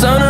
sun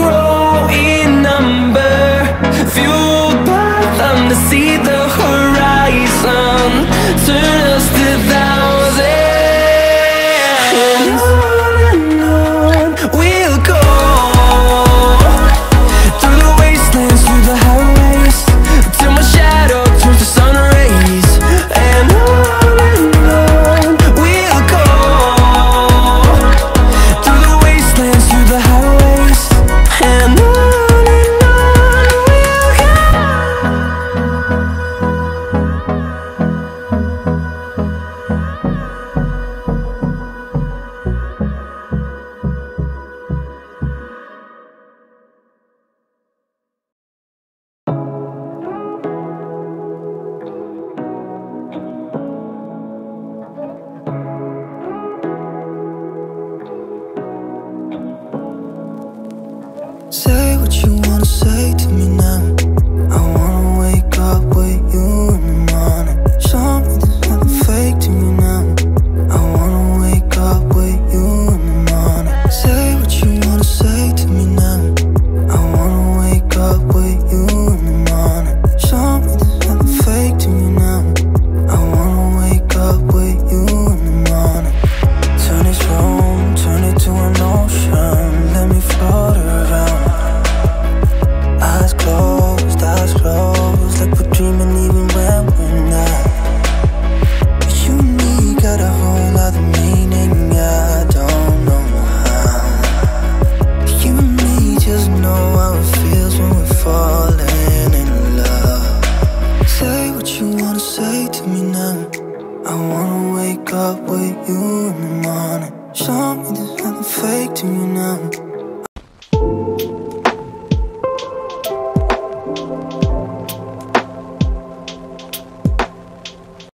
you now.